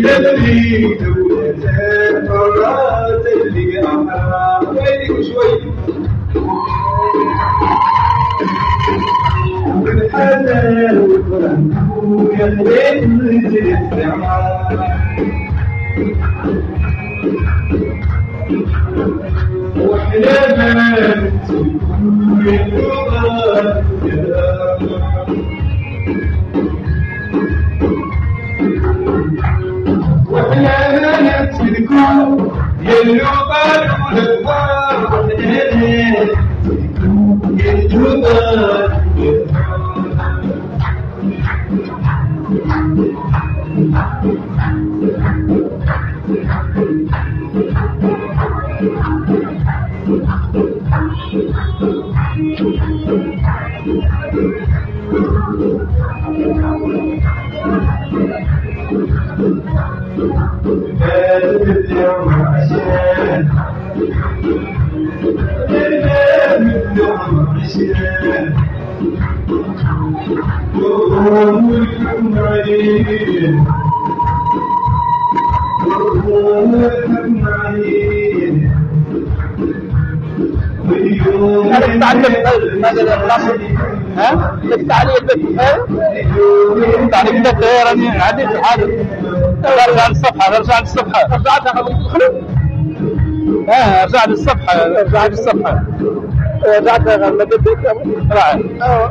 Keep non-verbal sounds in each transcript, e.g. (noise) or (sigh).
يدري دولة مرات اللي أحرى ويلي شوي والفرح ويا ريت السماء وإحنا ما تكون التعليق ده راني عادي في حاله رجع للصفحة رجع للصفحة. تدخل آه رجع للصفحة رجع للصفحة. رجعتها لما بدك رجع. آه.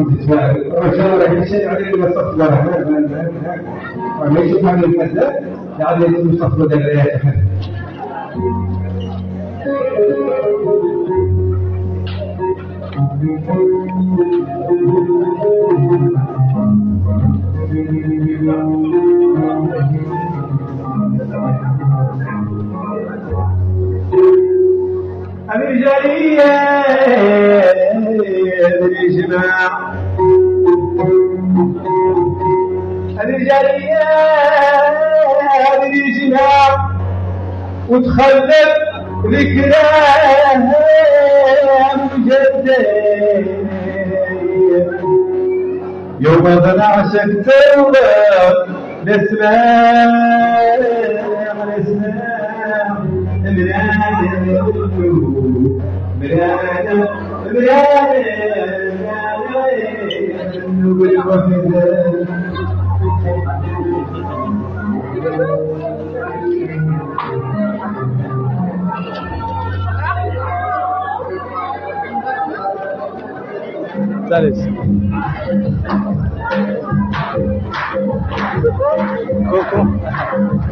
ونسمعها عم تتفاعل وإن شاء الله راح يشيء عليه بصف الرحمن وما يشوف هذا المثل يعني يكون صف الآيات الرجالية يوم ضلع التوبة نسمع نسمع مرانا مرانا ثالث كوكو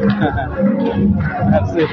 看自己。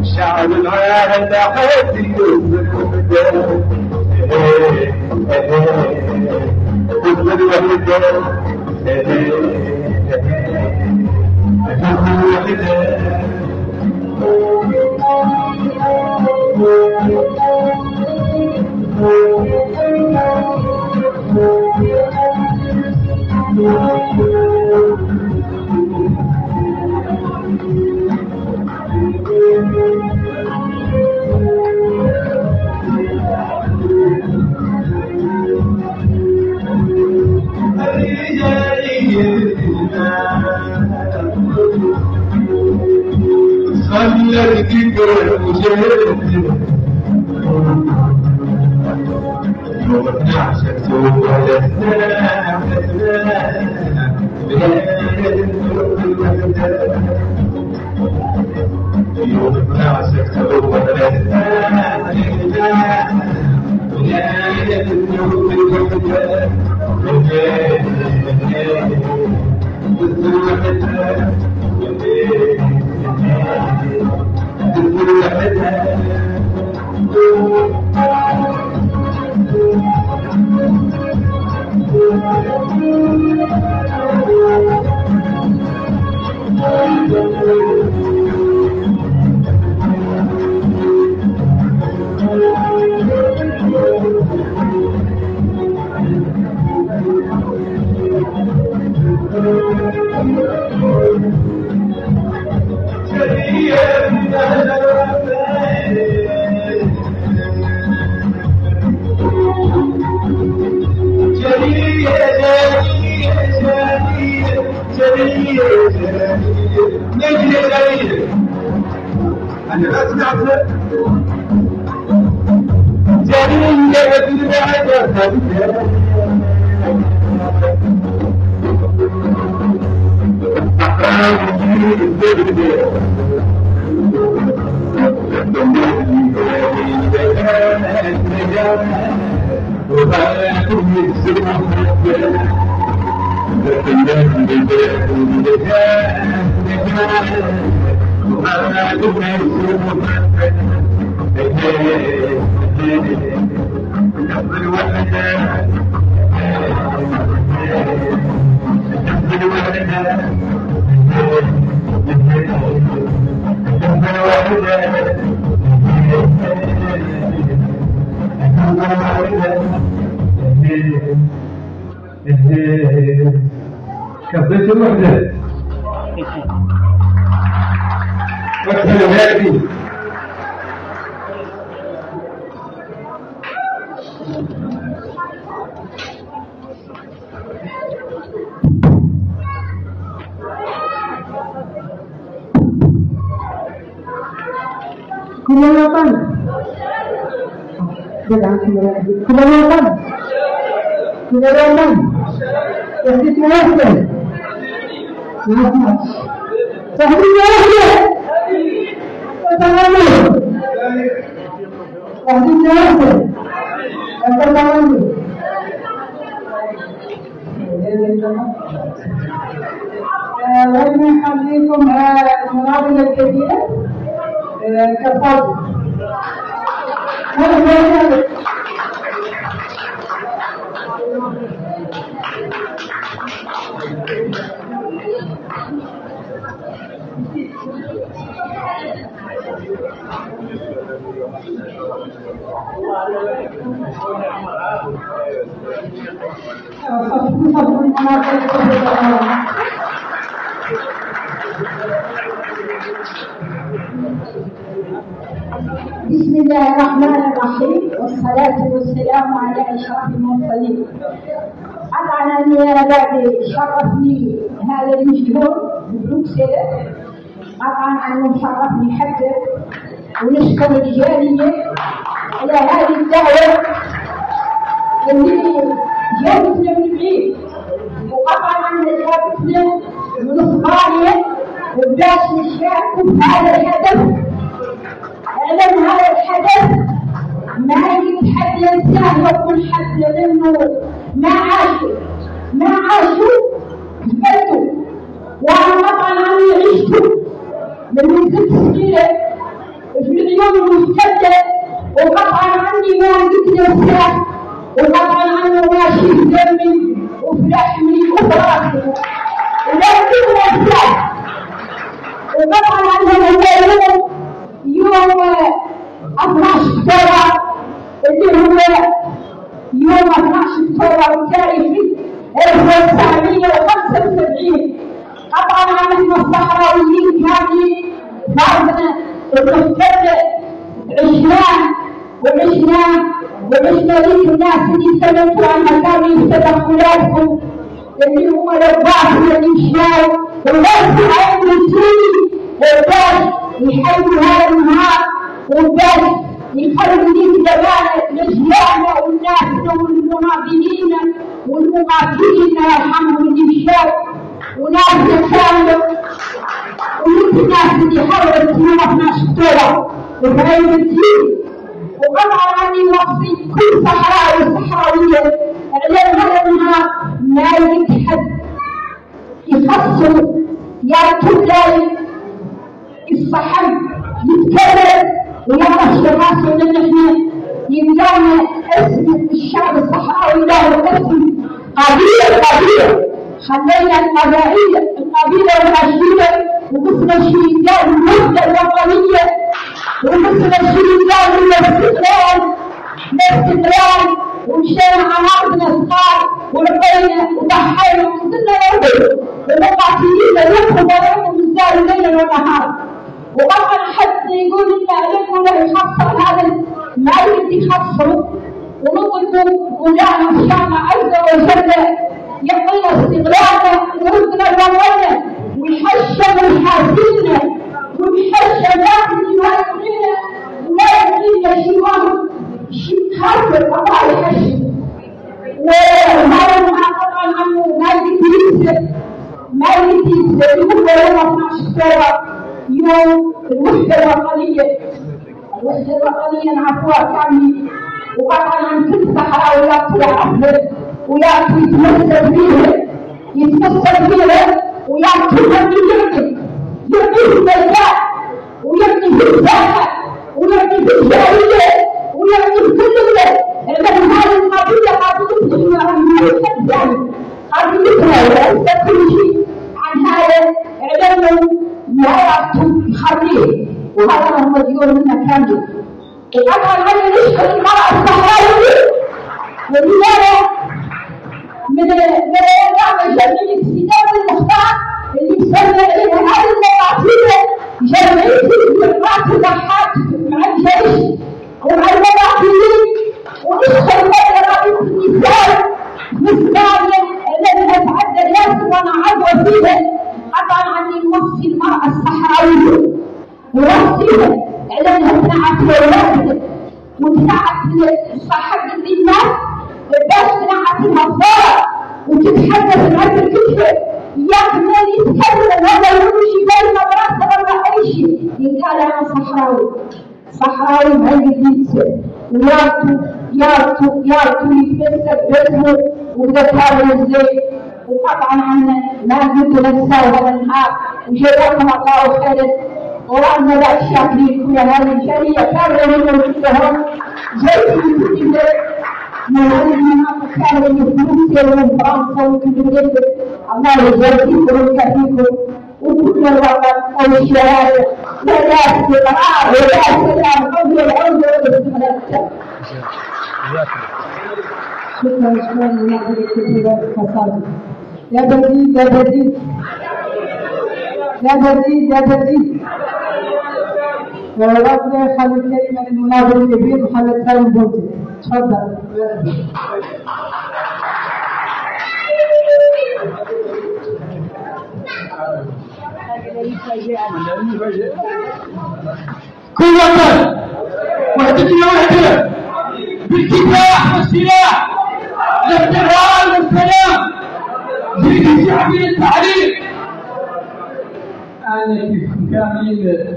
الشعب العالم بحياتك أنا كبرت الوحدة أكثر هذه Kedaulatan. Kedaulatan. Kedaulatan. Istiqlal. Sahbi wahda. وأنا أخليكم المناظر الكبيرة كفضل بسم الله الرحمن الرحيم والصلاة والسلام على أشرف المرسلين. طبعا أنا بعد شرفني هذا المجهول ببروكسل. طبعا أنه شرفني حتى ونشكر الجالية على هذه الدعوة. اللي جابتنا من وطبعا أنا جابتنا من إسبانيا وبلاش نشاركوا هذا الهدف لأن هذا الحدث ما يتحدى الإنسان يكون حد منه ما عاشوا ما عاشوا بلده وأنا طبعا أنا عشت من كنت صغيرة في العيون الممتدة وقطعا عني ما قلت نفسه وقطعا عنه ماشي في دمي وفي لحمي وفي راسي وقطعا عنه هو يوم يوم 12 اكتوبر اللي هو يوم 12 اكتوبر التاريخي 1975 طبعا نحن الصحراويين كاملين بعضنا المختلف عشناه وعشناه وعشنا ليك الناس سمعتوا عن مكان تدخلاتكم اللي هم الأرباح اللي عشناه والناس عين السوري والناس يحيوا هذا النهار وبس يخلوا لي زمان لجيانا والناس والمناضلين والمقاتلين يرحمهم اللي مشاو وناس كانوا ومثل الناس اللي حاولت تنظف شطوره وفايد الدين وقطعا عني وصي كل صحراوي وصحراوية اعلان هذا ما يجد حد يخصوا يا كل الصحن يتكلم ويعرف راسه ان إحنا يملانا اسم الشعب الصحراوي له اسم قبيله قبيله خلينا القبائل القبيلة والعشيره ومثل الشيطان الوحده الوطنية ومثل الشيطان الاستقلال الاستقلال ومشينا على ارضنا صغار ولقينا وضحينا وصلنا لوحده ومقاتلين يدخلوا بينهم الزار ليلا ونهارا وطبعا حتى يقول إن عليكم لا يحصل هذا ما يريد يحصله ونطلب مولانا ان شاء الله عز وجل يعطينا استغلالنا ويردنا الوطن ويحشم ويحاسبنا ويحشم لكن ما يبغينا وما يبغينا شيء واحد شيء خاطر الله يحشم وهذا طبعا عنه ما يريد ما يريد يقول يوم 12 يوم الوحدة الوطنية الوحدة الوطنية نعرفوها كاملة وقطعا عن كل صحراء وياك يعرفها وياك يتمثل بيها يتمثل بيها وياك كلها يعطي يعطي في البلدات ويعطي في الساحة ويعطي في الجاهلية ويعطي في كل بلد لأن هذه القضية. قضية يعني قضيتها وليس كل شيء عن هذا اعلنوا لا يعطوا خليه وهذا هو ديون منا كامل وطبعا هذا نشهد المرأة الصحراوية ولماذا؟ من النعمة جميع السلام المختار اللي تسمى عليها هذه المواطنة جمعية الجماعة الضحات مع الجيش ومع المواطنين ونشهد رئيس النساء مثاليا الذي اتعدى الناس وأنا عضو فيها قطعا عني نوصي المرأة الصحراوية نوصيها لأنها تنعت الولاد وتنعت صحة الناس باش تنعت الهضارة وتتحدث مع الكتفة ياك من يتكلم ولا يمشي بين مدرسة ولا أي شيء يقال أنا صحراوي. صحراوي بهالجنس ويارتو يارتو يارتو يتمسك باسمه وذكره الزيت وقطعا عنا ما قلت نفسه هذا النهار وجزاكم الله خيرا. ورانا بعد الشاكرين كل هذه الجالية كاملة من كلهم جيت من كل ومن فرنسا ومن بلاد الله يجازيكم ويكفيكم وكل الوطن والشهادة ولا استقرار ولا سلام قبل العود والاستقلال شكرا شكرا لنحن الكتب يا بديد يا بديد يا بديد يا بديد وربنا يخلي الكلمة للمناظر الكبير سالم بوتي تفضل. كل وطن. وحدتنا وحدة. بالكفاح والسلاح. الاحترام والسلام. زيد الشعبي التعليم أنا كيف كاملين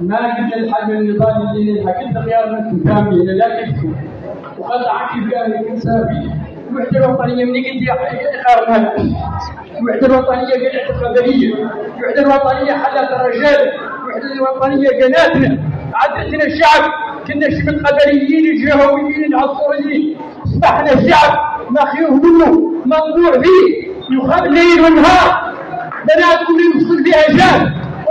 ما قلت الحاجة النضال اللي نلحق انت خيارنا كاملين لكن وقد عكي كان الانسابي الوحده الوطنيه من قلت يا خيارنا الوحده الوطنيه قلعه القبليه الوحده الوطنيه حلت الرجال. الوحده الوطنيه قناتنا عدتنا الشعب. كنا شبه قبليين الجهويين العنصريين. اصبحنا شعب خيره منه منظور فيه. يخاف الليل والنهار. بناتكم يوصل فيها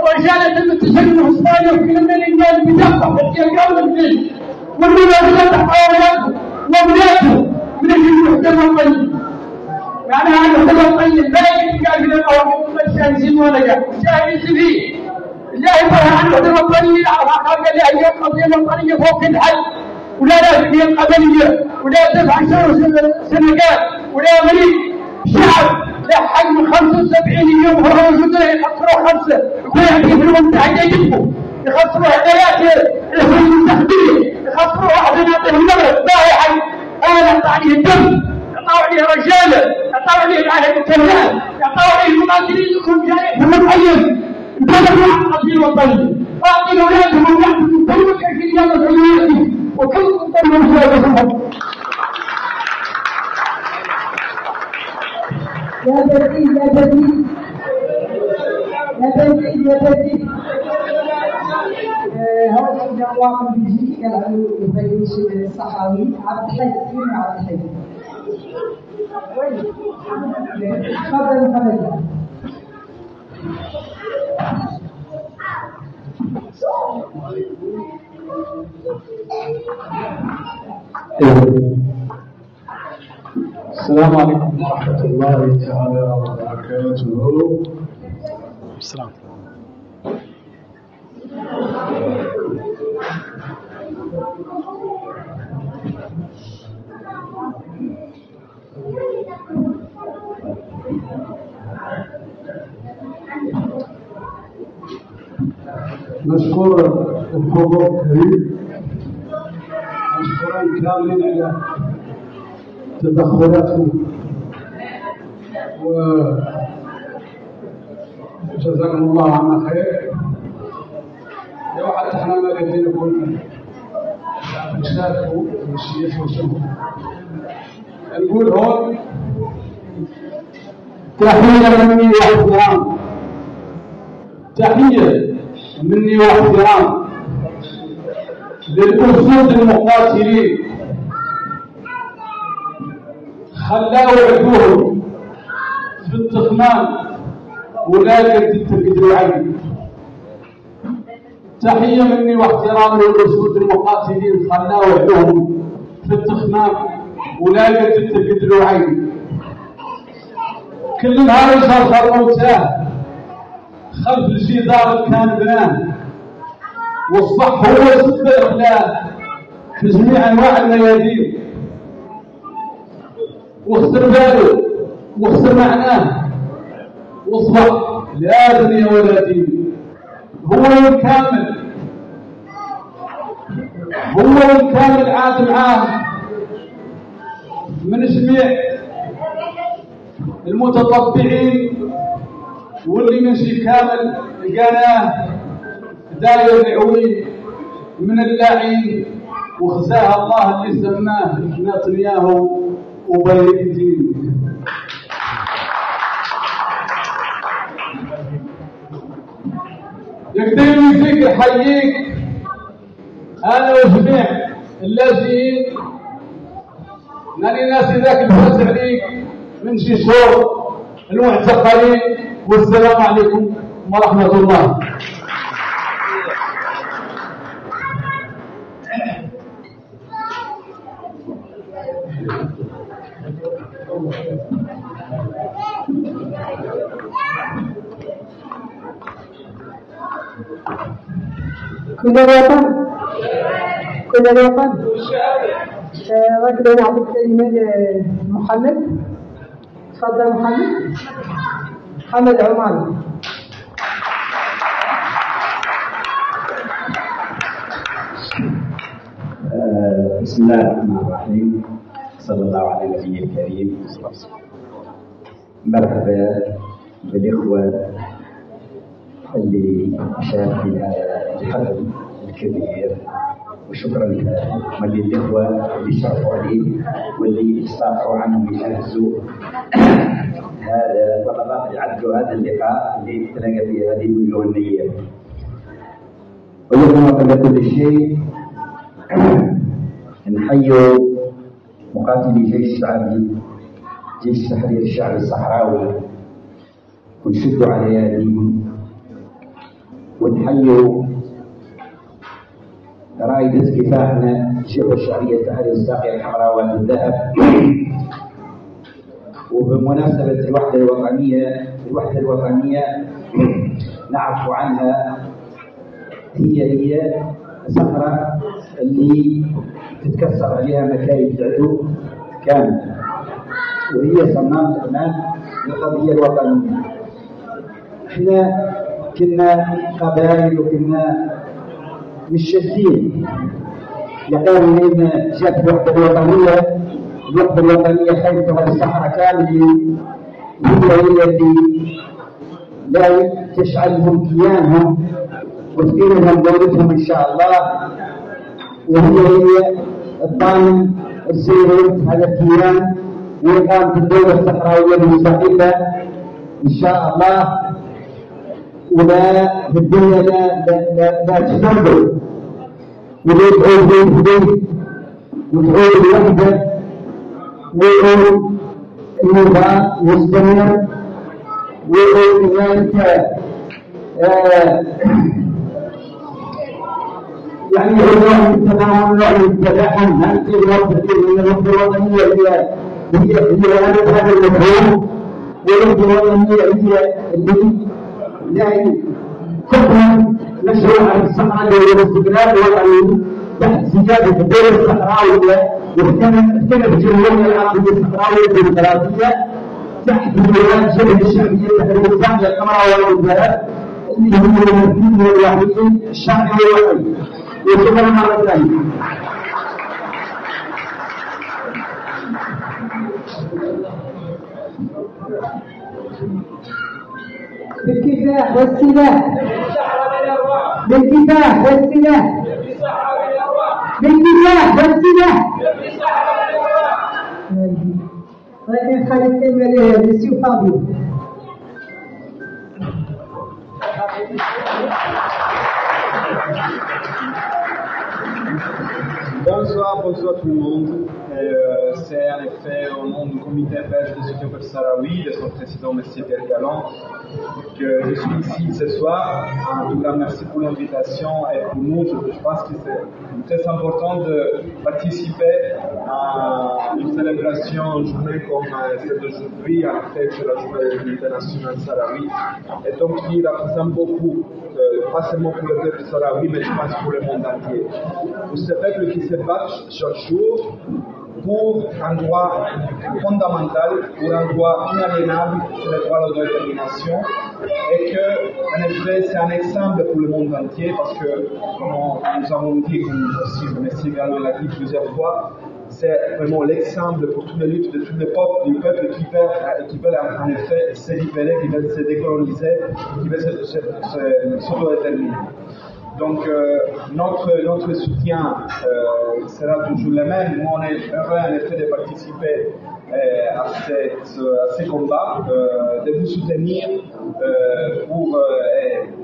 جال ورجالة المتسلم الحصاني وفي الرجال بتقطع الجيران والجيش والمنازلة تحاولاتهم وأولادهم من أجل المحتوى الطيب يعني هذا المحتوى الطيب لا يجب قال من الأول الشاهدين ولا جاء شاهد فيه لا يبغى عن المحتوى الطيب قال لي أيام قضية الوطنية فوق الحل ولا لا هي القبلية ولا تدفع سنغال ولا مريض شعب لحد 75 يوم هو موجود يقصروا خمسة. في المنتهى يجيبوا يخسروا هدايات التحديد يخسروا واحد يعطيه المغرب باهي حي. أنا يقطع عليه الدم. يقطعوا عليه رجاله يقطعوا عليه العهد الكلام يقطعوا عليه المقاتلين. لكم جاي في المتعين البلد يعقد في الوطن اعطي أولادهم. ويعطوا كل كيفيه مسؤولياتهم وكل قدر مشاهدهم يا بديل يا بديل. يا بديل يا بديل. هو سيدنا الله بيجي قالوا يبيش الصحراوي. عبد الحي فين عبد الحي؟ تفضل محمد. السلام عليكم ورحمة الله تعالى وبركاته. السلام. نشكر الحضور الكريم مشكورين كاملين على تدخلاتكم وجزاكم الله عنا خير. لو حتى إحنا ما قادرين نكون نشاركوا ونشيخ وشوفوا نقول هون تحية مني واحترام تحية مني واحترام للأسود المقاتلين. خلاوا عدوهم في التخمان ولا تقدروا عليه تحية مني واحترام للأسود المقاتلين خلاوا عدوهم في التخمان ولا تقدروا عليه كل نهار يشرفر موتاه. خلف الجدار كان بناه. والصح هو سب الإخلاف في جميع أنواع الميادين. واخسر باله واخسر معناه واصبح لا دنيا ولا دين هو الكامل. هو الكامل عاد معاه من جميع المتطبعين. واللي ماشي كامل لقناه. داير العويل من اللاعين وخزاها الله اللي سماه. نتنياهو. وبيت الدين يقدر يفيك يحييك. أنا وجميع اللاجئين ماني ناسي ذاك الفوز عليك من شي شهور المعتقلين. والسلام عليكم ورحمة الله. كل الوطن كل الوطن رجل نعطي الكلمة لمحمد تفضل محمد. محمد عمان آه، بسم الله الرحمن الرحيم. صلى الله على النبي الكريم. مرحبا بالإخوة اللي في هذا الحفل الكبير. وشكرا لهم وللإخوة اللي شرفوا عليه واللي استطاعوا عنهم يجهزوا هذا طلبات يعدوا هذا اللقاء اللي تلاقى فيه هذه الوجوه النية. ويكون قبل كل شيء (clears throat) نحيوا مقاتلي جيش الشعبي جيش تحرير الشعب الصحراوي ونشدوا على يديهم ونحيوا رائدة كفاحنا الشبه الشعبية التحرير الساقية الحمراء والذهب. وبمناسبة الوحدة الوطنية الوحدة الوطنية نعرف عنها هي هي صخرة اللي تتكسر عليها مكايد العدو. كاملة وهي صمام الأمان للقضية الوطنية. إحنا كنا قبائل وكنا مش شادين يقول من جات الوحدة الوطنية الوحدة الوطنية خايفة الصحراء كامل هي هي اللي لا تشعلهم كيانهم وتقيمهم دولتهم إن شاء الله. وهي هي الضامن السيري هذا الكيان وإقامة الدولة الصحراوية المستقلة إن شاء الله. ولا في الدنيا لا لا لا, لا تستمر ويدعو بيده وتعود الوحدة ويقول النظام مستمر ويقول كذلك آه يعني هو التناول والتلاحم هل في الوقت من الوحدة الوطنية هي هي هي هذا المفهوم؟ والوحدة الوطنية هي اللي يعني تكون مشروع الصحراء والاستقلال الوطني تحت سجادة الدولة الصحراوية واختلف الجمهورية العربية الصحراوية الديمقراطية تحت عنوان شبه الشعبية التحرير الإسلامي القمر والوزارات اللي هم الممثلين الوحيدين الشعبي والوطني وشكرا مرة ثانية بالكفاح والسلاح. بالكفاح والسلاح. بالكفاح والسلاح. ولكن خليت كلمة لسيو Bonsoir, bonsoir tout le monde. Euh, c'est en effet au nom du comité belge de soutien pour Sarawi, de son président M. Pierre Galland, que je suis ici ce soir. En tout cas, merci pour l'invitation et pour nous, je pense que c'est très important de participer à une célébration, une journée comme celle d'aujourd'hui, en fait, c'est la journée internationale Sarawi, et donc qui représente beaucoup, euh, pas seulement pour le peuple Sarawi, mais je pense pour le monde entier. Pour ce peuple qui se bat chaque jour pour un droit fondamental, pour un droit inaliénable, le droit à l'autodétermination, et que, en effet, c'est un exemple pour le monde entier, parce que, comme nous avons dit, comme aussi M. Gallo l'a dit plusieurs fois, c'est vraiment l'exemple pour toutes les luttes de tous les peuples, du peuple qui veulent, en effet se libérer, qui veulent se décoloniser, qui veulent s'autodéterminer. Donc euh, notre, notre soutien euh, sera toujours le même. Nous, on est heureux en effet de participer euh, à, ces combats, de vous soutenir pour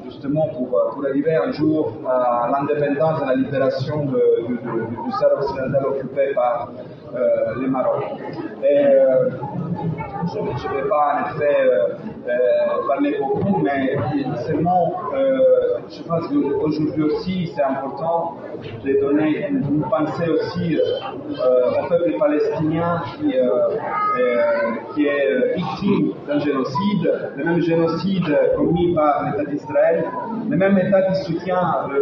justement pour, pour, arriver un jour à l'indépendance et à la libération du Sahara occidental occupé par les Maroc. Et, je ne vais pas en effet parler beaucoup, mais seulement je pense qu'aujourd'hui aussi c'est important de donner une pensée aussi euh, au peuple palestinien qui, euh, euh, est victime d'un génocide, le même génocide commis par l'État d'Israël, le même État qui soutient le,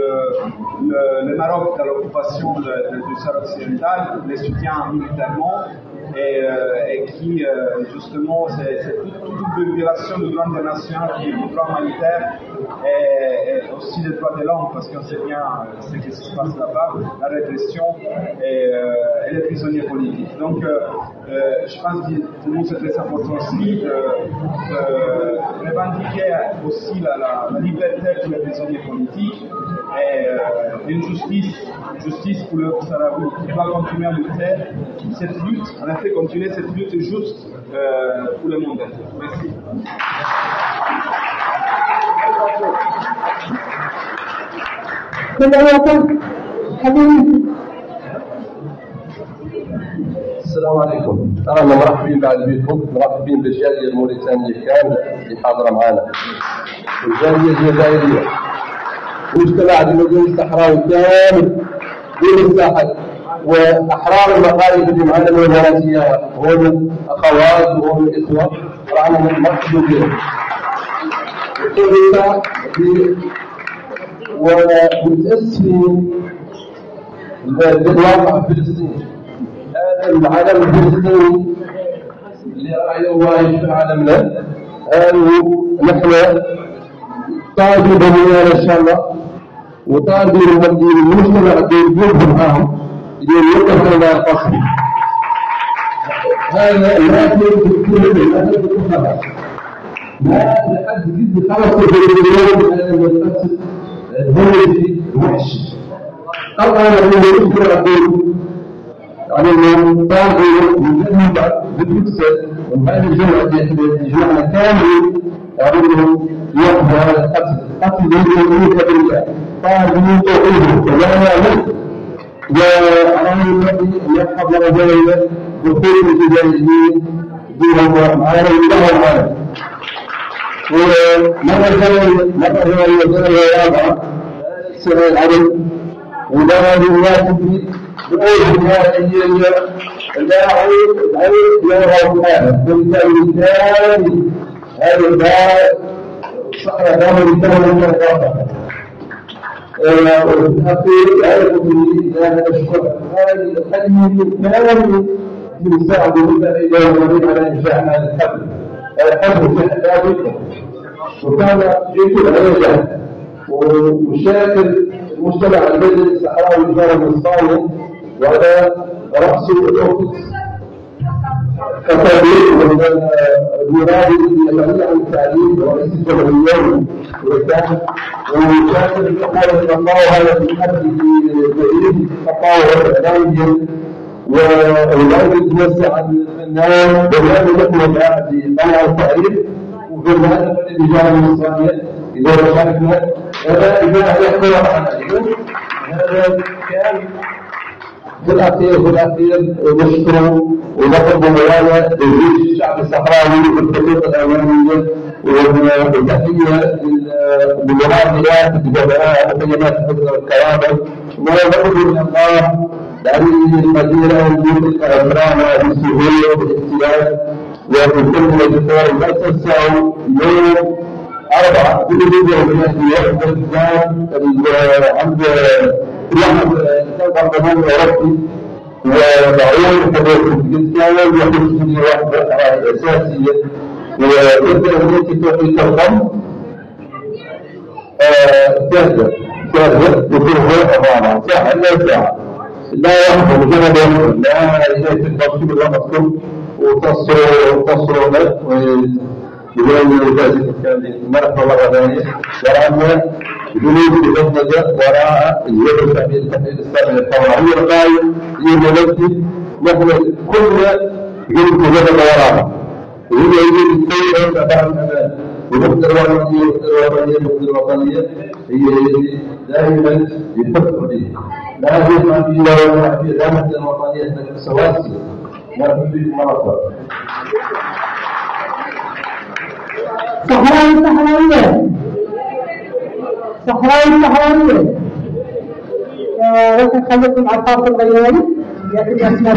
le, le Maroc dans l'occupation du Sahara occidental, les soutient militairement. Et, euh, et, qui, euh, justement, c'est toute, violation du droit international, du droit humanitaire et, aussi des droits de l'homme, parce qu'on sait bien ce qui se passe là-bas, la répression et, les prisonniers politiques. Donc, je pense que pour nous, c'est très important aussi de, de revendiquer aussi la, la, la, liberté pour les prisonniers politiques et une justice, justice pour le Sahraoui qui va continuer à lutter. Cette lutte, en effet, continuer cette lutte juste euh, pour le monde. Merci. السلام عليكم رانا مرحبين بعد بكم مرحبين بالجاليه الموريتانيه كامله اللي حاضره معنا والجاليه الجزائريه واجتماع المدن الصحراوي كامل دون الساحل وأحرار المقالب اللي معنا من هم الاخوات وهم الاخوه رانا نرحبوا بهم ومتأسفين بالواقع في فلسطين. هذا العالم الفلسطيني اللي راعي الله في عالمنا نحن طالب بنيان أن شاء الله وطالب المجتمع يجيبهم معهم يوقف إلى القصر هذا لا يمكن كل ما لحد جد خلص في اليوم المقصد هو الوحش طبعا لما يذكر أقول يعني انه طالب من بعد بالمكسر وبعد الجمعه الجمعه كامل يقضى هذا القتل. قتل يملك بالله. من توحيده كما يعلم وأراد الذي يحفظ رجلين دخول الجاهلين دونهم لهم معانا ومرة ثانية مرة ثانية سنة رابعة سنة العدل ولا الواجب بقول يا أيها لا عيب عيب يا رب بالتالي هذا الباب الدولة من الواقع والأخير يعرف من هذا الشكر هذه الحديث كامل يساعد إلى على إنشاء هذا الحبل الحبل كان ثابتا وكان يجب على يجهل وشاكل المجتمع البدوي الصحراوي الجاري الصالح. وهذا رأس الأوقات كتابين المراد الذي عن التعليم ورئيس الجمهورية وكان وشاكل قال الله هذا في حد بعيد تطاور الإعلامي وأولاد يتوسع الفنان ويعمل لكم في قناة التعريف وفي جاء من الصالح إذا شاركنا هذا إذا يحكي عن هذا كان في الأخير في الأخير نشكر ونطلب مولانا لجيش الشعب الصحراوي والخطوط الأمامية والتحية للمراجعات الجماعات وكلمات حسن الكرامة ونطلب من الله؟ هذه المدينة وجود الإكرام بالسهولة والاحتياج وفي كل الدكتور لا تنسوا يوم أربعة كل يوم من يوم عند يحب الإنسان برضه أوروبي ومعروف كذلك الإنسان يخش في واحدة أساسية ويبدأ هناك توقيت الضم كذا كذا وفيه أمامه ساعة لا ساعة لا مجرد يحب لا إذا تنبغي بالوقت وتصل تصل له يقول الجائزة كان مرة مرة ثانية ورأنا جنود بفضل وراء اليد التحليل التحليل السابق الطبعا هي القائل المنفذ نحن كلنا جنود بفضل وراءها وهي يريد السير تبع الأمان ونقطة الوطنية الوطنية الوطنية. هي دائما يفكر به. لا يجمع في لا في دامة الوطنية السواسي لا في مرة صحراوي صحراوية صحراوي صحراوية لكن خليكم على الطاقة الغيراني يأتي أسماء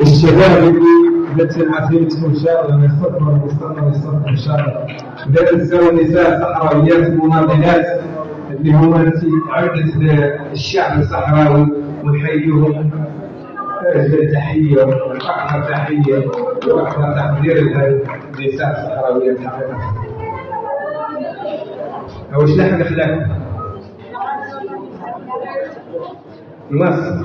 الشباب التي عافيتهم إن شاء الله يستثمر يستثمر يستثمر إن شاء الله. اذا تزاوى النساء صحراويات مناضلات اللي هما التي عدة الشعب الصحراوي ونحييهم تحية وأكثر تحية وأكثر تقدير للنساء الصحراويات حقيقة أول شيء نحن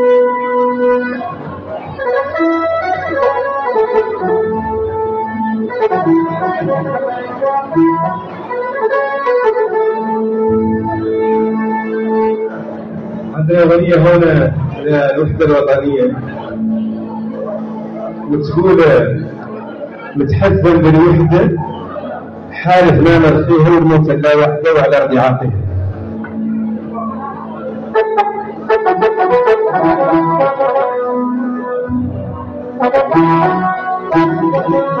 عندنا أغنية هنا للوحدة الوطنية وتقول متحزن بالوحدة حالف نامر فيه الموت لا وحده وعلى أرض عاقله لو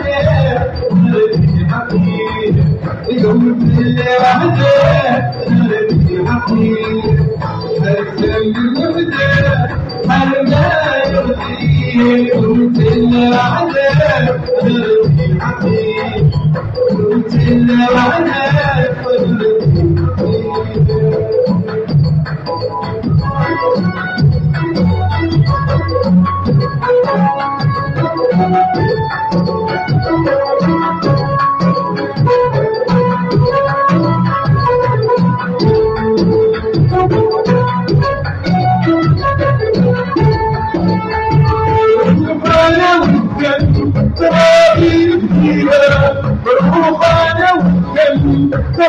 يوم اللي وحده قلبي حبيب هرجل وحده هرجل يرضيه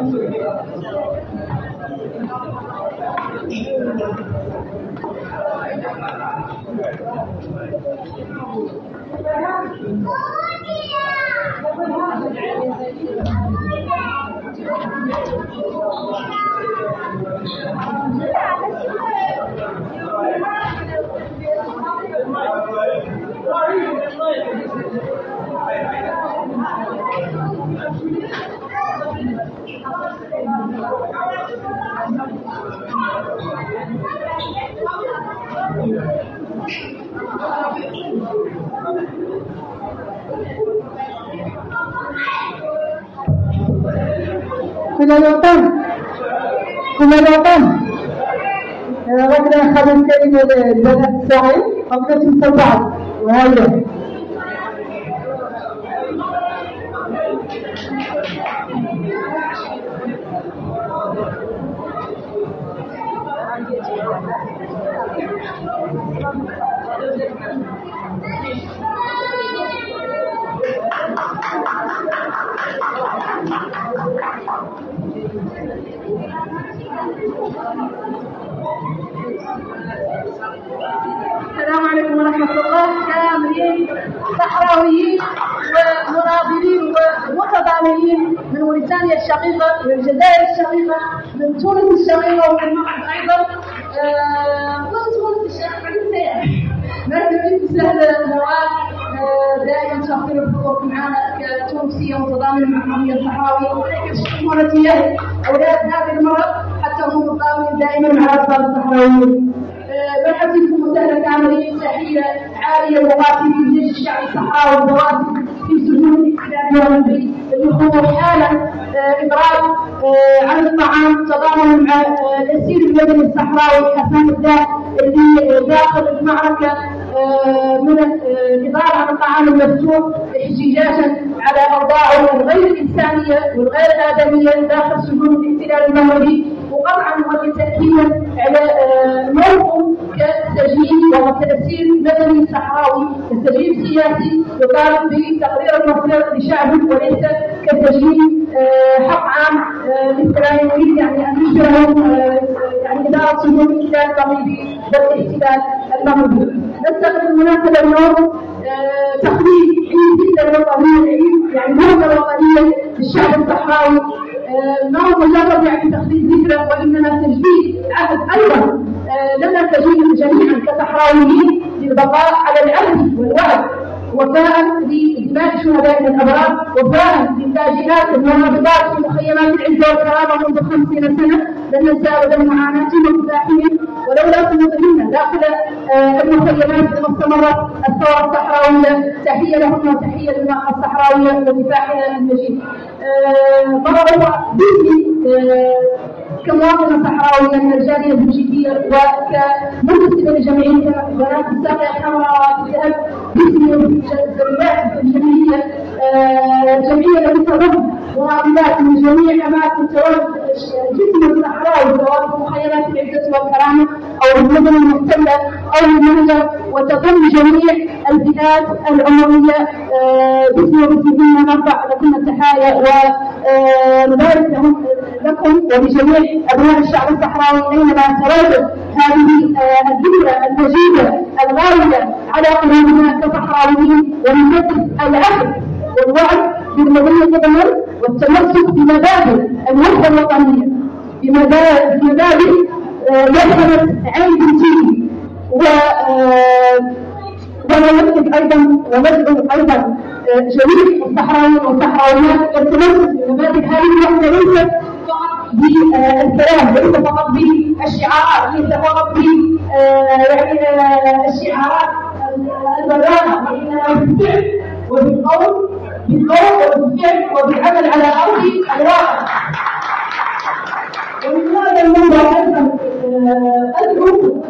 الوطن من الوطن رجل خلص كلمة البلد الصغير قبل تنتبع وهي السلام عليكم ورحمة الله. كاملين صحراويين ومناضلين ومتضامنين من موريتانيا الشقيقة والجزائر الشقيقة من تونس الشقيقة ومن المغرب أيضا. آه، تونس الشقيقة مرحبا بك سهلة نوال آه، دائما تأخذ الحقوق معنا كتونسية متضامنة مع القضية الصحراوية. كشمولتية أولاد هذه المرض حتى هم متضامنين دائما مع الأطفال الصحراويين. مرحبا بكم وسهلا كاملين تحيه عالية وقاتل في الجيش الشعبي الصحراوي والرواتب في سجون الاحتلال الغربي الدخول حالا اضراب عن الطعام تضامن مع الاسير المدني الصحراوي حسن الداء اللي داخل المعركة من الإضرار عن الطعام المفتوح احتجاجا على أوضاعه الغير الإنسانية والغير آدمية داخل سجون الاحتلال المغربي وقطعا وتأكيدا على موقف كسجين وكأسير مدني صحراوي. كسجين سياسي يطالب بتقرير المصير لشعبه وليس كسجين حق عام للسلام يريد يعني أن يشبه يعني إدارة سجون الاحتلال المغربي بالاحتلال المغربي. نستغل المناسبة اليوم تقديم عيد جدا الوطنية العيد يعني مهمة وطنية للشعب الصحراوي. ما هو مجرد يعني تخليد ذكرى وإنما تجديد عهد أيضا. لنا تجديد جميعا كصحراويين للبقاء على العهد والوعد وفاء لدماء شهدائنا الابرار وفاء للاجئات والمربطات في مخيمات العزه والكرامة منذ 50 سنة لن نزال معاناتهم وكفاحهم ولولا قوتهن داخل آه، المخيمات لما استمرت الثورة الصحراوية تحية لهم وتحية للمراه الصحراوية ودفاعها المجيد. باسمي آه، كمواطنة صحراوية من الجالية البلجيكية وكمنتسبة لجمعية بنات الساقية الحمراء الزميلات الجمعية آه، جمعية التي تضم مراقبات من جميع أماكن تواجد جسم الصحراوي سواء مخيمات العزة والكرامة أو المدن المحتلة أو المهجر وتضم جميع الفئات العمرية آه، باسم وباسمهن نرفع لكم التحايا ونبارك لهم لكم ولجميع أبناء الشعب الصحراوي اينما تواجد هذه آه، الذكرى المجيده الغاليه على قلوبنا كصحراويين ونمثل العهد والوعد بالمدينة الامل والتمسك بمبادئ الوحده الوطنية. بمبادئ بمبادئ آه، يظهرت عين بنتي و آه، ونمثل أيضا وندعو أيضا جميع الصحراويين والصحراويات التمسك بمبادئ هذه الوحدة ليست فقط بالكلام ليس فقط بالشعارات ليس فقط ب يعني الشعارات البلاغه وانما بالفعل وبالقول بالقول وبالفعل وبالعمل على ارض الواقع ومن هذا المنبر أيضا ادعو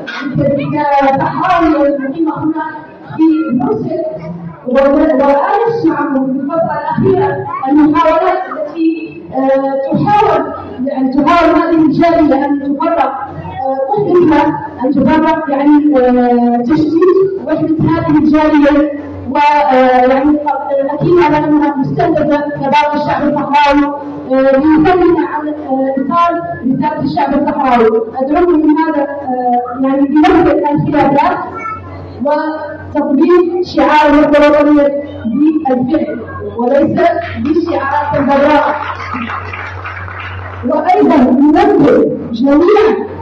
كصحراوي المقيمه هنا في بروسل وأنا تفرق يعني تشتيت وحدة هذه الجالية ويعني أكيد على أنها مستهدفة كبار الشعب الصحراوي ليسلم عن إيصال رسالة الشعب الصحراوي. أدعوكم من هذا يعني بنفس الخلافات وتطبيق شعار الوطنية بالفعل وليس بشعارات البراءة وأيضا ننبه جميعا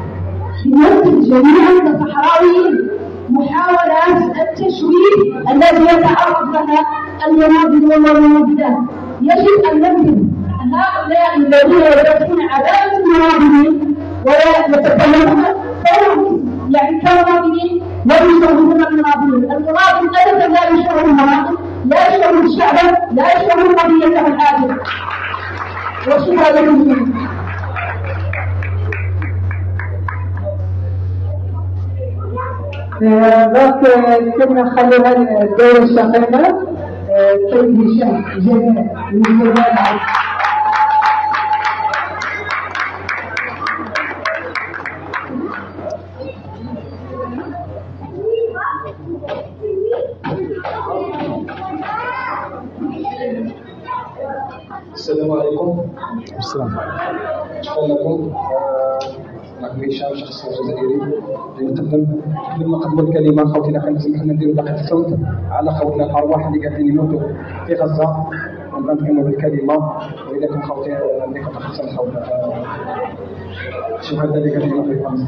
ننبه جميعا كصحراويين محاولات التشويه التي يتعرض لها المناضل والمناضلات يجب أن ننبه هؤلاء الذين يدرسون عدالة المناضلين ويتكلمون فهم يعني كمناضلين لا يشعرون المناضلين المناضل ابدا لا يشعر المناضل لا يشعر الشعب لا يشعر قضيته العادله وشكرا لكم جميعا ذاك كنا نخليها الدور الشقيقة سيد هشام جمال من جمال السلام عليكم. السلام شكرا لكم معكم هشام شخص جزائري نقدم قبل ما نقدم الكلمة خوتنا كان سمح لنا نديروا دقيقه الصوت على خوتنا الأرواح اللي قاعدين يموتوا في غزة. نتكلموا بالكلمة وإذا كان خوتي عندي خطا خمسه الخوت الشهداء اللي قاعدين في غزه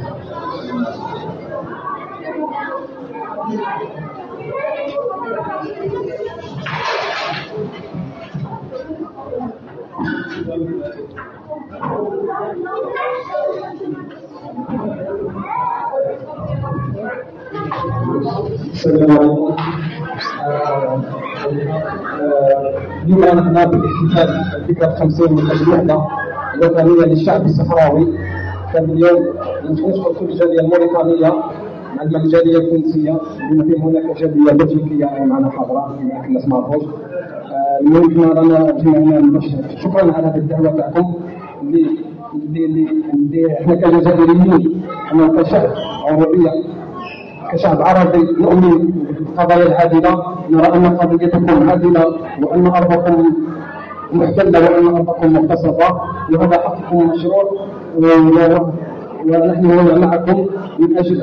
السلام عليكم اليوم هنا بالاحتفال ذكرى 50 من أجل الوحده الوطنيه للشعب الصحراوي كان اليوم نشكر كل الجالية الموريتانية مع الجالية التونسية. بما فيهم هناك جالية بلجيكية معنا حاضرة يمكن الناس ما عرفوش المهم كنا رانا هنا باش شكرا على هذه الدعوة تاعكم اللي اللي اللي إحنا كجزائريين إحنا كشعب عربيه كشعب عربي نؤمن بالقضايا العادله نرى أن قضيتكم عادله وأن أرضكم محتلة وأن أرضكم مغتصبه وهذا حقكم مشروع. ونحن هنا معكم من أجل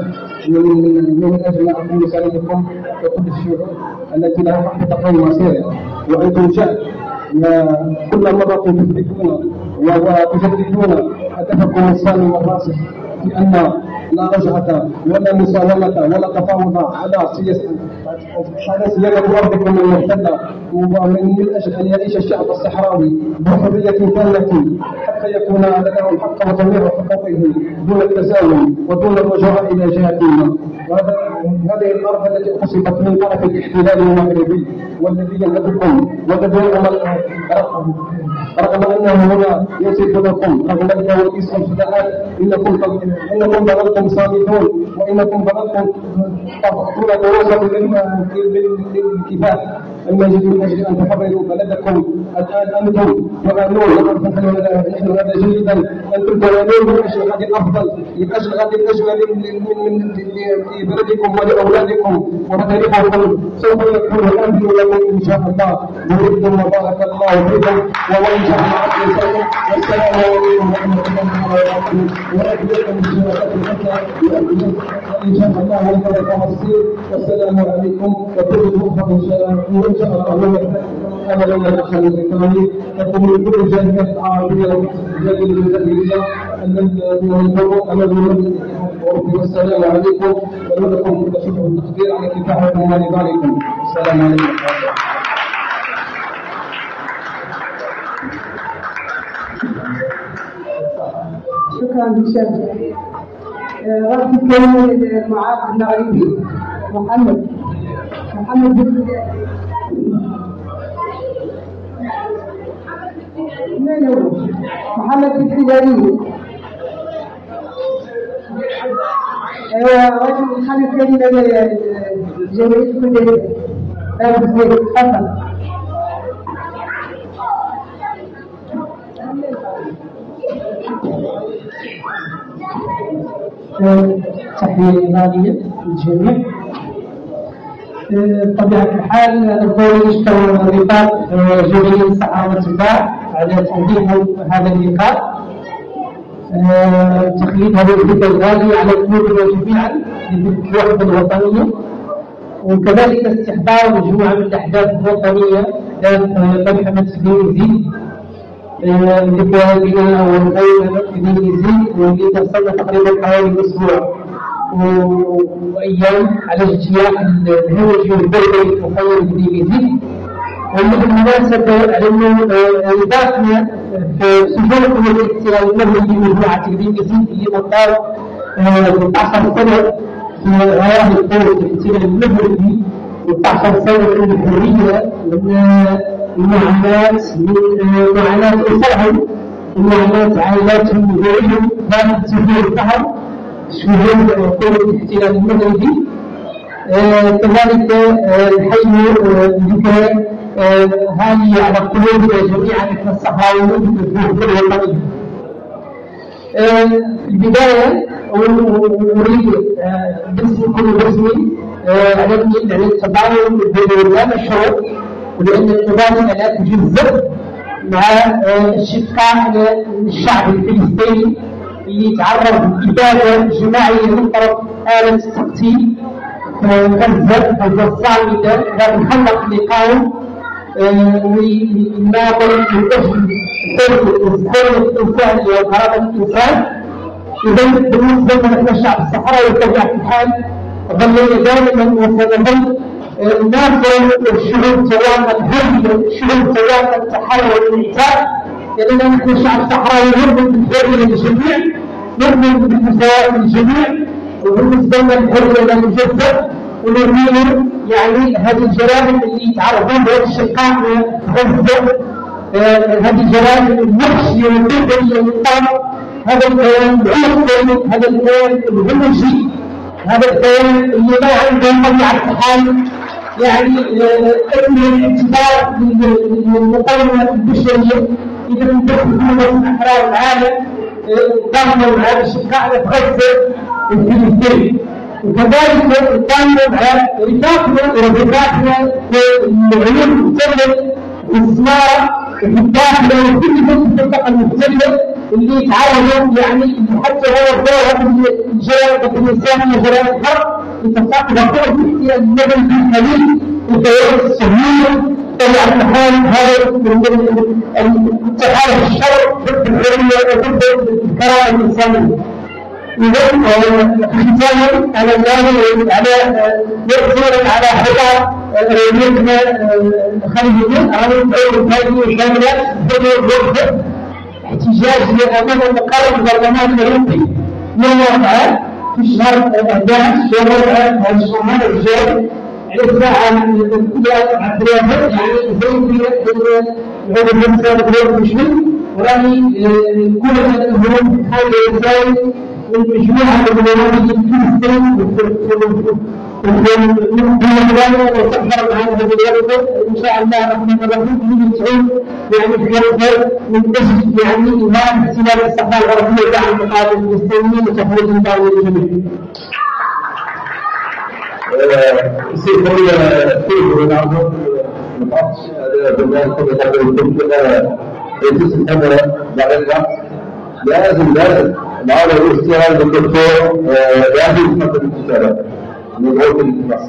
من, أجل معكم مساندكم ككل الشعوب التي لها حق تقوم مصيرها وأنتم شعب. كل مرة تثبتون وتجددون هدفكم الصالح والراسخ في أن لا رجعة ولا مساومة ولا تفاوض. على سياسة على سيادة أرضكم المحتلة ومن من أجل أن يعيش الشعب الصحراوي بحرية تامة حتى يكون لهم حق وجميع حقوقهم دون التساوم ودون الرجوع إلى جهتهم وهذا هذه الأرض التي أصبت من طرف الاحتلال المغربي والذي يملككم والذي رغم رغم أنه هنا يصف لكم رغم أنه اسم الفداءات إنكم إنكم ظللتم صامتون وإنكم ظللتم تأخذون دروسا للكفاح المجد من أجل أن تحرروا بلدكم الآن أنتم تعانون نحن هذا جيدا أنتم تعانون من أجل غد أفضل من أجل غد أجمل من بلدكم ولأولادكم وتاريخكم سوف يكون الأمن لكم إن شاء الله نريد وبارك الله فيكم ووجه معكم والسلام عليكم ورحمة الله وبركاته وأبدأكم بشهادة الحسنى إن شاء الله وبارك مصير والسلام عليكم وكل مؤمن إن شاء الله إن شاء الله أمل الأخ الإسلامي تقوم بكل الجاليات العربية والجالية الجزائرية الذين ينظروا أمل من والسلام عليكم. ولكم كل شكر والتقدير على كفاحكم ونضالكم السلام عليكم. شكرا هشام راح تتكلم المعاد المغربي. محمد. محمد بن؟ محمد بن أيوه رجل خلف كلمه جمعيه كل تفضل تحية غالية للجميع بطبيعة الحال الدور يشتغل الرباط جمعية الصحة والتباع على تنظيم هذا اللقاء. تخليد هذه الفكرة الغالية على قلوبنا جميعا للوحدة الوطنية. وكذلك استحضار مجموعة من الأحداث الوطنية أحداث ملحمة الدين ذكرى بناء والغير ابن يزيد واللي توصلنا تقريبا حوالي أسبوع. وأيام على اجتياح الهوجي والبلدي مخير ابن يزيد وبالمناسبة لأنه إضافنا في سجون الاحتلال المغربي مجموعة ابن يزيد اللي مطار 19 سنة في غياب الدولة الاحتلال المغربي و19 سنة من الحرية من معاناة من معاناة أسرهم ومعاناة عائلاتهم وغيرهم كانت تدور البحر شهود قوة الاحتلال المغربي كذلك الحي ذكرى هذه على قلوب جميعا مثل الصحراويين في الوطنية البداية أريد باسم كل باسمي على يعني التضامن بين المشروع ولأن النظام لا تجزء مع شقاء الشعب الفلسطيني اللي تعرض لإبادة جماعية من طرف آلة التقتيل غزة غزة الصامدة ذات الخندق اللي من أجل حرية الإنسان وكرامة الإنسان إذا بالنسبة لنا الشعب الصحراوي بطبيعة الحال ظلينا دائما وسنظل ناصر الشعوب سواء الهرب الشعوب سواء التحرر والانتهاء لأننا نحن شعب صحراوي نؤمن بالحرية للجميع نؤمن بالمساواة للجميع وبالنسبة لنا الحرية لا ونرمي يعني هذه الجرائم اللي يتعرضون لها الشقاء غزة هذه الجرائم المحشية والبدعية والطعم هذا الكيان العنصري هذا الكيان الهمجي هذا الكيان اللي ما عنده طبيعة الحال. يعني اسم الاعتبار للمقاومة البشرية. إذا انتهت من أحرار العالم قاموا مع الشقاء في غزة وفلسطين وكذلك قاموا مع رفاقنا ورفقاتنا في العلوم المختلفة والصناعة في الداخل وفي المنطقة المختلفة اللي تعرضوا يعني حتى هو ظاهر الجرائم الإنسانية جرائم الحرب الاحتلال المدني في الخليج وتوارث السهولة طبعا الحال هذا التحالف الشرع ضد الحرية وضد الكرامة الإنسانية إذا ختاما على الله على يقدر على حوار مثل خليجين أو هذه كاملة بدون احتجاج لأمام مقر البرلمان الأوروبي يوم وقع في شهر 11 يوم وقع هذا الشهر الجاي الإسراع عن الواحد يعني زي في هذا الإنسان غير مشمل وراني كل الهروب حول الإنسان من البرامج الفلسطين وسخر معنا هذه الورقة إن شاء الله الرحمن الرحيم نيجي تعود يعني في الورقة من أجل يعني إمام احتلال الصحراء الغربية دعم المقاومة الفلسطينيين وتحويل الدولة الجميع. سيكون كيف نعرف نقاط بناء كل هذا الكتب يجلس الكاميرا بعد الوقت لازم لازم معنا الاستيراد بالدكتور لازم يفضل الكتابة من غرفة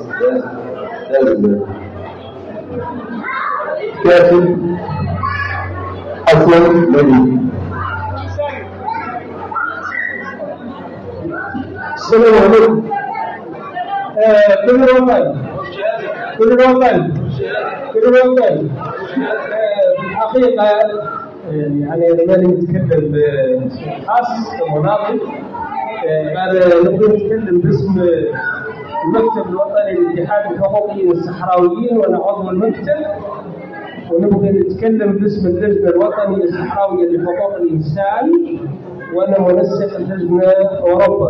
لازم كاتب حسن مليك السلام عليكم. كل الوطن كل الوطن كل الوطن في الحقيقة يعني أنا ماني متكلم خاص كمناضل أنا نبغى نتكلم باسم المكتب الوطني للاتحاد الحقوقي والصحراويين وأنا عضو المكتب. ونبغى نتكلم باسم اللجنة الوطنية الصحراوية لحقوق الإنسان وأنا منسق اللجنة أوروبا.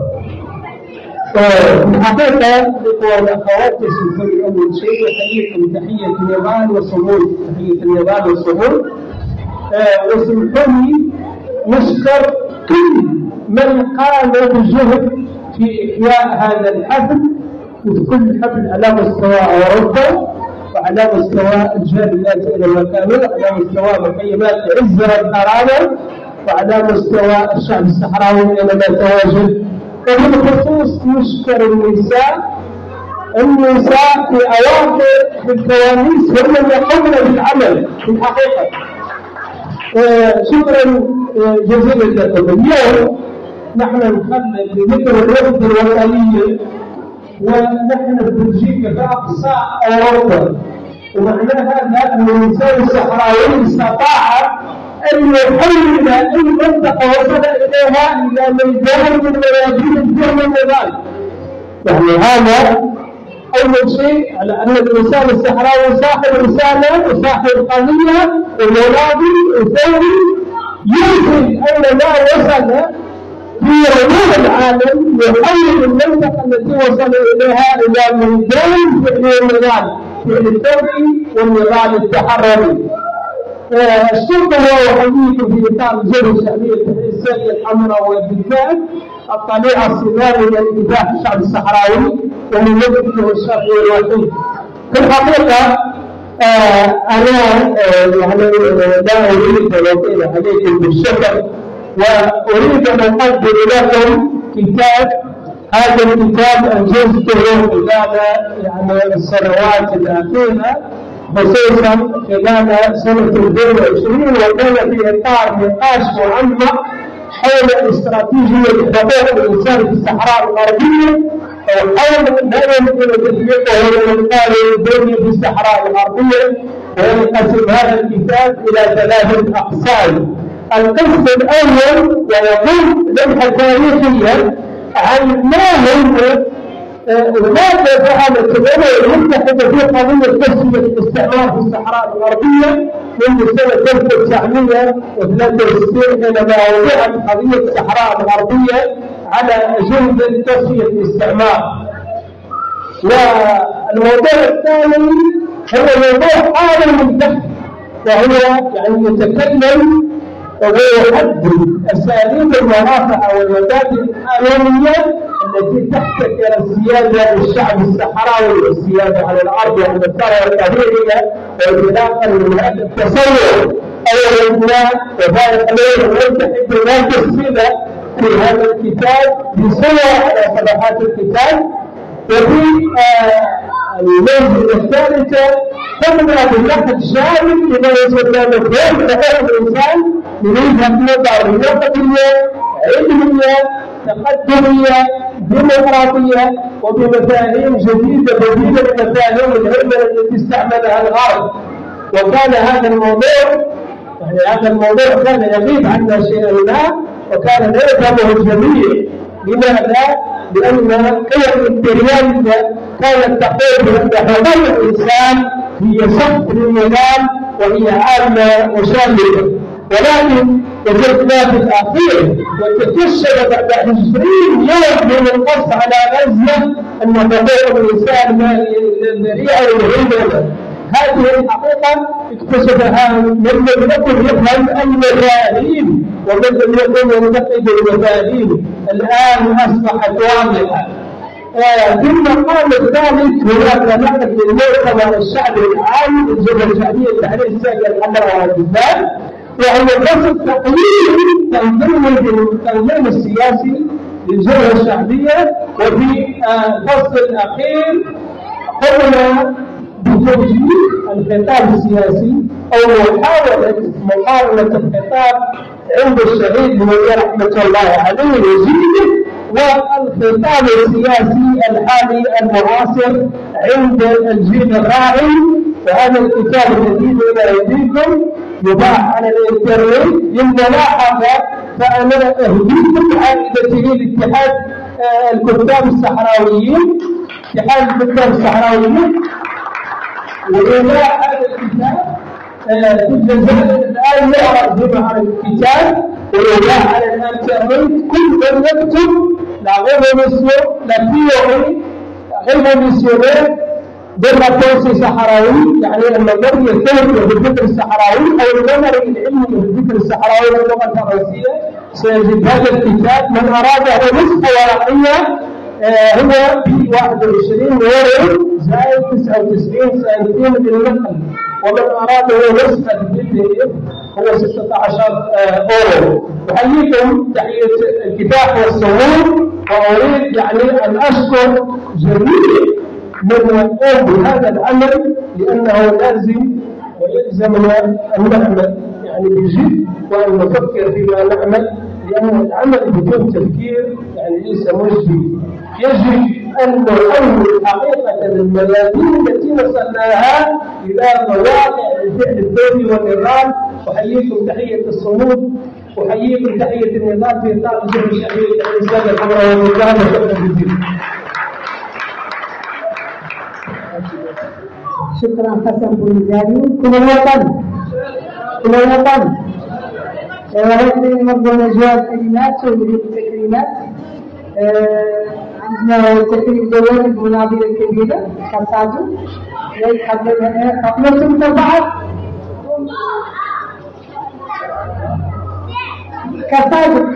الحقيقة الإخوة والأخوات تسلكون أول شيء. أحييكم تحية النضال والصمود تحية النضال والصمود. وسلكوني نشكر كل من قام بجهد في إحياء هذا الحفل وكل حفل على مستوى أوروبا وعلى مستوى الجاليات إلى مكانه وعلى مستوى مخيمات عز الكرامة وعلى مستوى الشعب الصحراوي أينما تواجد. وبالخصوص نشكر النساء النساء في أواخر في الكواليس هم اللي قمنا بالعمل في الحقيقة. آه شكرا آه جزيلا لكم اليوم نحن نخلد بذكر الوحده الوطنية ونحن في بلجيكا في اقصى اوروبا ومعنى هذا ان الانسان الصحراوي استطاع أن يحول أي منطقة وصل إليها إلى ميدان من ميادين الدين والنضال. يعني هذا أول شيء على أن الإنسان الصحراوي صاحب رسالة وصاحب قضية ومناضل وثوري يمكن أينما وصل في عموم العالم يحول المنطقة التي وصل إليها إلى ميدان فعل النضال، فعل الثوري والنضال التحرري. الشرطة هو حديث في إطار الجبهة الشعبية الإنسانية الحمراء والدفاع الطليعة الصغار لانفتاح الشعب الصحراوي ومن يدركه الشرعي والوحيد. في الحقيقة آه أنا آه يعني لا أريد أن أطيل عليكم بالشكر وأريد أن أقدم لكم كتاب هذا الكتاب أنجزته خلال يعني السنوات الأخيرة خصوصا خلال سنة 2020 وكان في إطار نقاش معمق حول استراتيجية حقوق الإنسان في الصحراء الغربية وحول ما يمكن تطبيقه للإنسان الدولي في الصحراء الغربية وينقسم هذا الكتاب إلى ثلاثة أقسام. القسم الأول ويقوم لمحة تاريخية عن ما هم لماذا فعلت الامم المتحده في قضيه تسويه الاستعمار في الصحراء الغربية منذ سنه 1963 حينما وضعت قضية الصحراء الغربية على اجنده تسويه الاستعمار. والموضوع الثاني هو موضوع منتخب وهو يعني يتكلم ويحدد أساليب المرافعه والمبادئ القانونيه التي تحتكر السياده للشعب الصحراوي والسياده على الأرض وعلى الثروه الطبيعيه وانطلاقا من هذا التصور اول الابناء وذلك الامم المتحده لا تفصيل في هذا الكتاب بصور على صفحات الكتاب. وفي المنزل الثالثة تبنى بالنقد شامل لما يسمى مفهوم حقوق الإنسان من وجهة نظر نقدية علمية تقدمية ديمقراطية وبمفاهيم جديدة بديلة من مفاهيم العلم التي استعملها الغرب. وكان هذا الموضوع يعني هذا الموضوع كان يغيب عنا شيئا ما وكان لا يفهمه الجميع. لماذا؟ لأن قيم الإمبريالية كانت تقول بأن حقوق الإنسان هي سقف للنظام وهي عامة وشاملة. ولكن وجدنا في الأخير وتكشف بعد 20 يوم من القصف على غزة أن حقوق الإنسان بريئة وهينة هذه الحقيقة اكتشفها من لم يكن يفهم المفاهيم ومن لم يكن ينتقد المفاهيم. الآن أصبحت واضحة. آه، ثم قال الثالث هناك نقد للمؤتمر الشعبي العام للجبهة الشعبية التحرير الساقية الحمراء والجبال. وهو فصل تقليل تنظيم التنظيم السياسي للجبهة الشعبية وفي آه، الفصل الأخير قلنا بتوجيه الخطاب السياسي أو محاولة مقارنه الخطاب عند الشهيد ولي رحمة الله عليه وزيده والخطاب السياسي الحالي المعاصر عند الجيل الراعي وهذا الكتاب الذي بين ايديكم يباع على الانترنت للملاحظه فأنا اهديكم عائدته لاتحاد آه، الكتاب الصحراويين اتحاد الكتاب الصحراويين. وإيلاء هذا الكتاب في الجزائر الآن يعرض بمعنى الكتاب. ويباع على الانترنت كل من يكتب لا révolution, la théorie révolutionnaire de la pensée sahraoui يعني النظرية الثورية بالفكر الصحراوي أو النظر العلمي بالفكر الصحراوي باللغة الفرنسية سيجد هذا الكتاب من أراده نسخة ورقية آه، هو ب 21 يورو زائد 99 سنتين بالنقل ومن أراده نسخة بي هو 16 آه، أورو. أحييكم تحية الكفاح والسرور وأريد يعني أن أشكر جميع من يقوم بهذا العمل لأنه لازم ويلزمنا أن نعمل يعني بجد وأن نفكر فيما نعمل لأن العمل بدون تفكير يعني ليس مجدي يجب أن نحول حقيقه الميادين التي وصلناها إلى مواقع الفعل الثوري والنضال أحييكم تحيه الصمود أحييكم تحيه النضال في إطار الجبهه الشعبيه الاسلاميه الحمراء والنضال وشكرا جزيلا شكرا حسن بوليزاري كل الوطن كل الوطن هذه منظمة جواب كلمات وبدأت التكريمات عندنا تكريم دولي المناضلة الكبيرة كاسادو قبلتم بعض كاسادو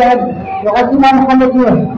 حسان ميلاد عبد يقدمها محمد نوح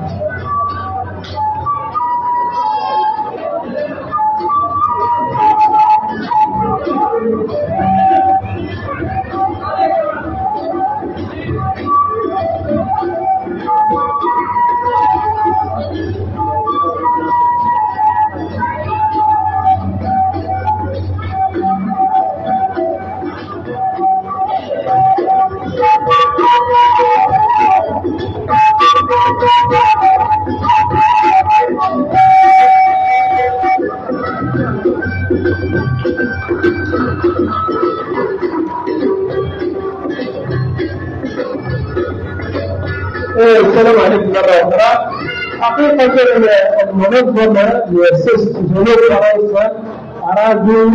المنظمة مؤسسة جنوب فرنسا أرادوا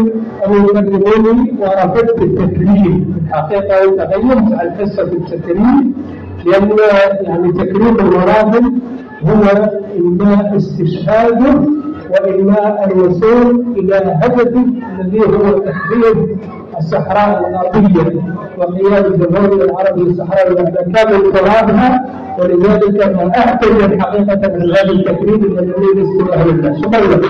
أن يكرموني ورفضت التكريم. الحقيقة وتغيرت عن حصة التكريم لأن يعني تكريم المراضي هو إما استشهاده وإما الوصول إلى هدفه الذي هو تحرير الصحراء الغربية وقيام الجمهورية العربية الصحراوية بعد كامل ترابها ولذلك ما أعتذر حقيقة من هذا التكريم الذي يريد أهل الله شكرا لك.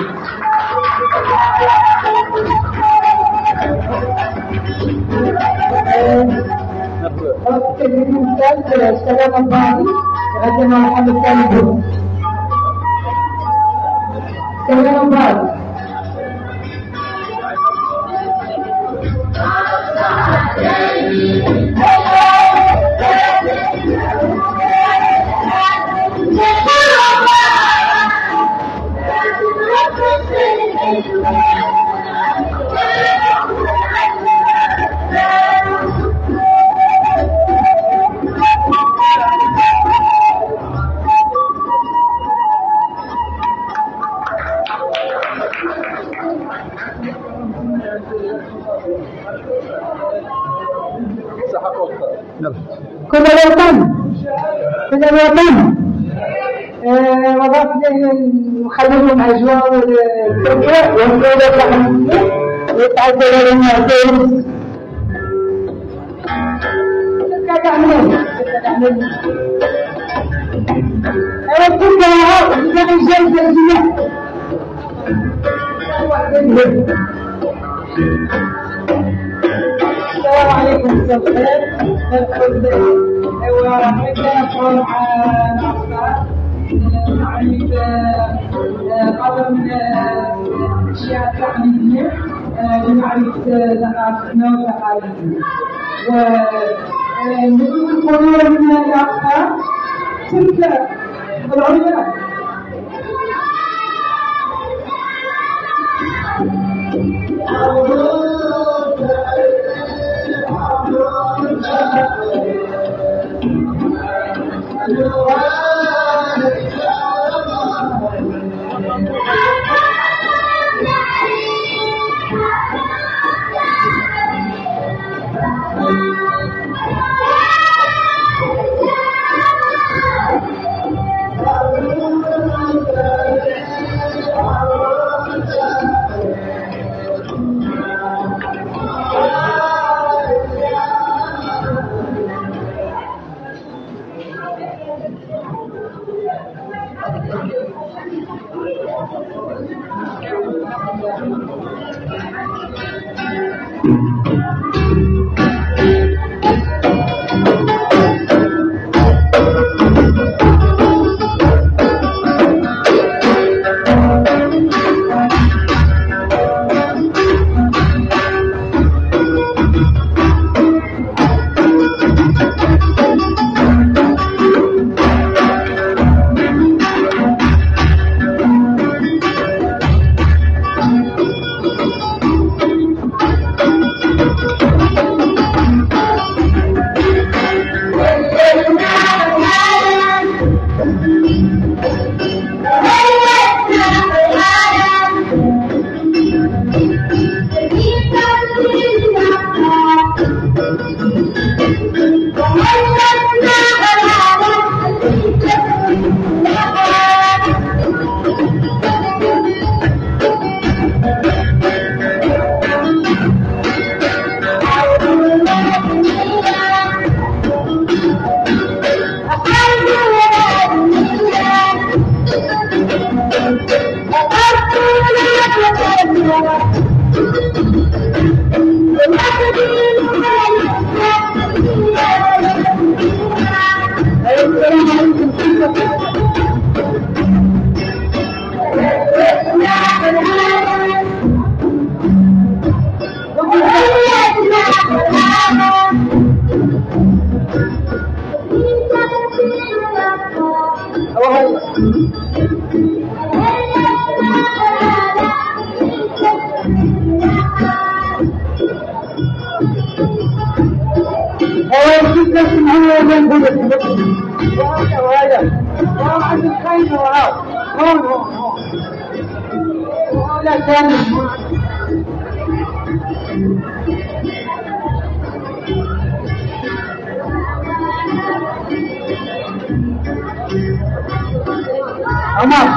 التدريب الثالث سلام Amen. كل الوطن كل الوطن وضعت نخليهم اجواء التركيا والدولة الحمدية ويتعدل لنا دول تعملون تعملون أنا كنت أنا جاي الجميع السلام عليكم مساء الخير ورحمة الله مع معرفة قدم الأشياء التعليمية لمعرفة ثقافتنا وتقاليدنا ونقول القدرة من الأفكار تبدأ بالعلماء Oh,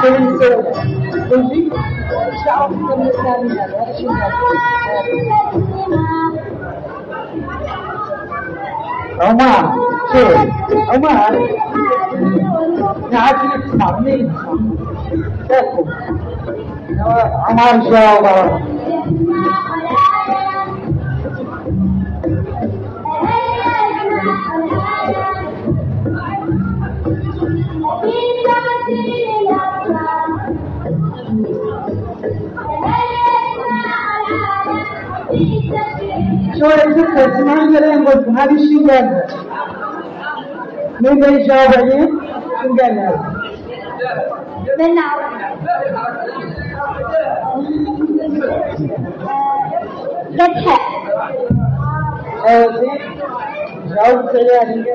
عمر شو نسوي؟ قلتي؟ إيش تعرف من الثاني هذا؟ شو عمر شو؟ عمر نعرف نسمع مين شايفه عمر جاوب شو الفكرة سمعت الآن قلت هذه شو قال مين اللي يجاوب عليه؟ شو قال؟ من نعرف فتحة جاوبت يعني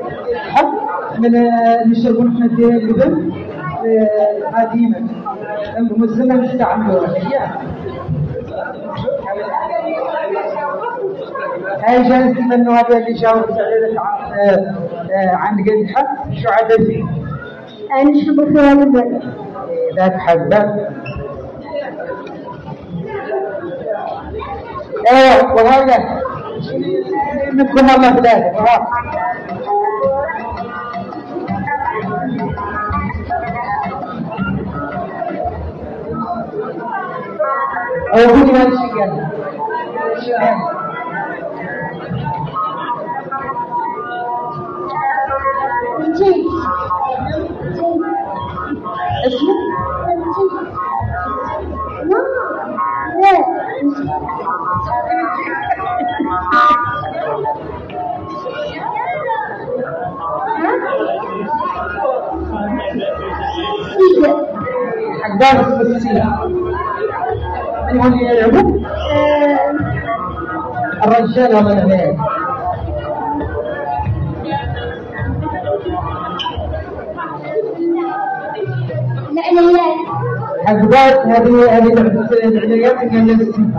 حب من يشربون إحنا اللبن قديما هم الزمن استعملوها هاي جالس منه هذا اللي جاوبت عليه عن عن قد حب شو عدد فيه؟ نشرب فيها اللبن ذاك حبة إيه وهذا. منكم الله ثلاثة أو بدي ما الشيء نجيب اسمه حقدار السياسية من هون يلعبوا الرجال ولا البنات حقدار هذه هذه العنايات كان لازم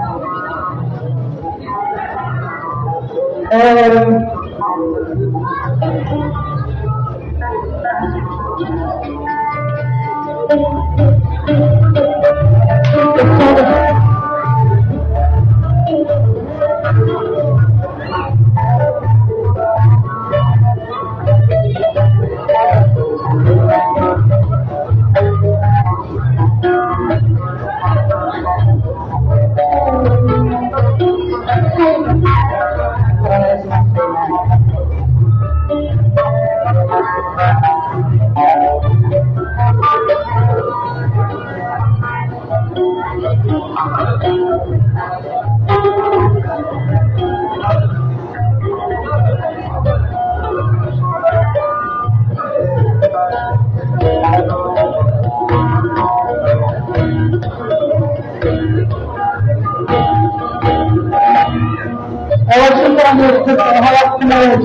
أول شكرا للخطة كما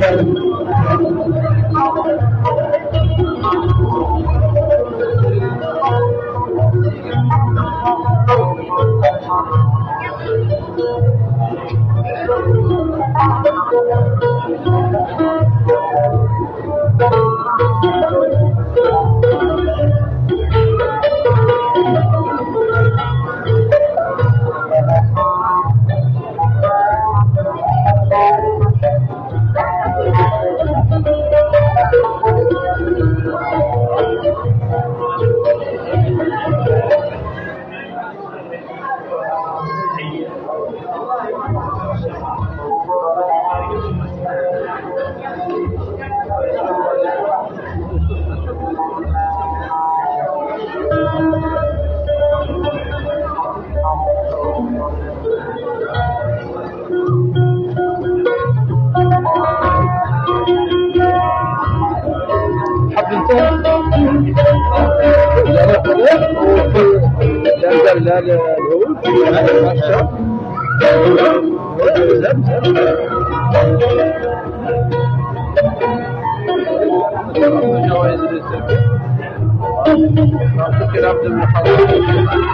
جائز أعتقد عبد